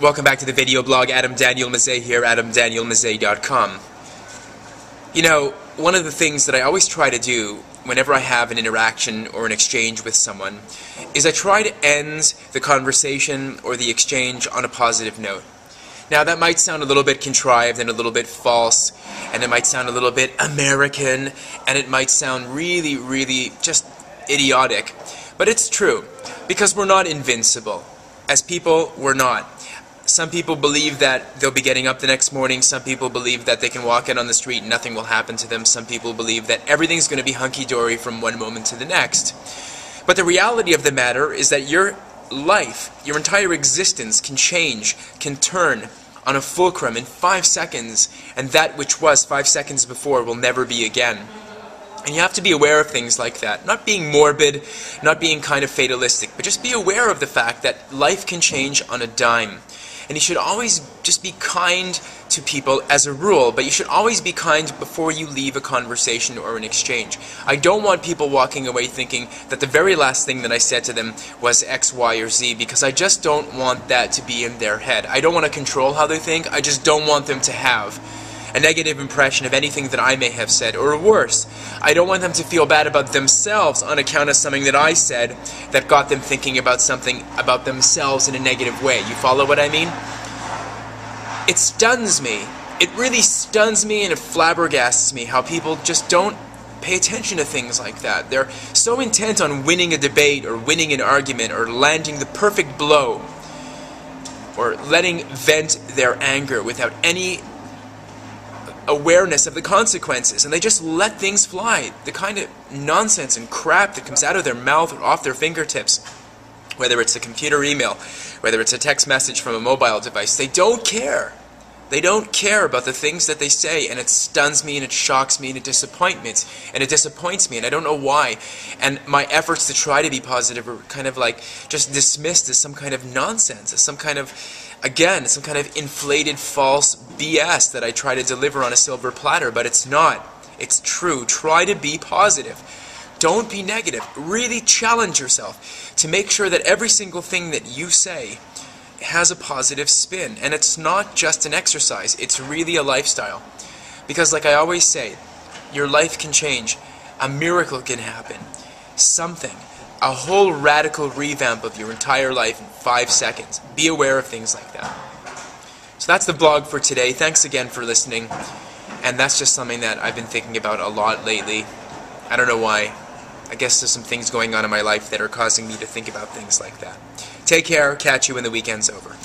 Welcome back to the video blog. Adam Daniel Mezei here, adamdanielmezei.com. You know, one of the things that I always try to do whenever I have an interaction or an exchange with someone is I try to end the conversation or the exchange on a positive note. Now, that might sound a little bit contrived and a little bit false, and it might sound a little bit American, and it might sound really, really just idiotic. But it's true, because we're not invincible. As people, we're not. Some people believe that they'll be getting up the next morning. Some people believe that they can walk out on the street and nothing will happen to them. Some people believe that everything's going to be hunky-dory from one moment to the next. But the reality of the matter is that your life, your entire existence can change, can turn on a fulcrum in five seconds, and that which was five seconds before will never be again. And you have to be aware of things like that. Not being morbid, not being kind of fatalistic, but just be aware of the fact that life can change on a dime. And you should always just be kind to people as a rule, but you should always be kind before you leave a conversation or an exchange. I don't want people walking away thinking that the very last thing that I said to them was X, Y, or Z, because I just don't want that to be in their head. I don't want to control how they think, I just don't want them to have a negative impression of anything that I may have said, or worse, I don't want them to feel bad about themselves on account of something that I said that got them thinking about something about themselves in a negative way. You follow what I mean? It stuns me. It really stuns me and it flabbergasts me how people just don't pay attention to things like that. They're so intent on winning a debate or winning an argument or landing the perfect blow or letting vent their anger without any awareness of the consequences and they just let things fly. The kind of nonsense and crap that comes out of their mouth or off their fingertips, whether it's a computer email, whether it's a text message from a mobile device, they don't care. They don't care about the things that they say, and it stuns me, and it shocks me, and it disappoints me, and it disappoints me, and I don't know why. And my efforts to try to be positive are kind of like just dismissed as some kind of nonsense, as some kind of again, some kind of inflated false BS that I try to deliver on a silver platter, but it's not. It's true. Try to be positive. Don't be negative. Really challenge yourself to make sure that every single thing that you say has a positive spin. And it's not just an exercise, it's really a lifestyle. Because, like I always say, your life can change, a miracle can happen, something a whole radical revamp of your entire life in five seconds. Be aware of things like that. So that's the blog for today. Thanks again for listening. And that's just something that I've been thinking about a lot lately. I don't know why. I guess there's some things going on in my life that are causing me to think about things like that. Take care. Catch you when the weekend's over.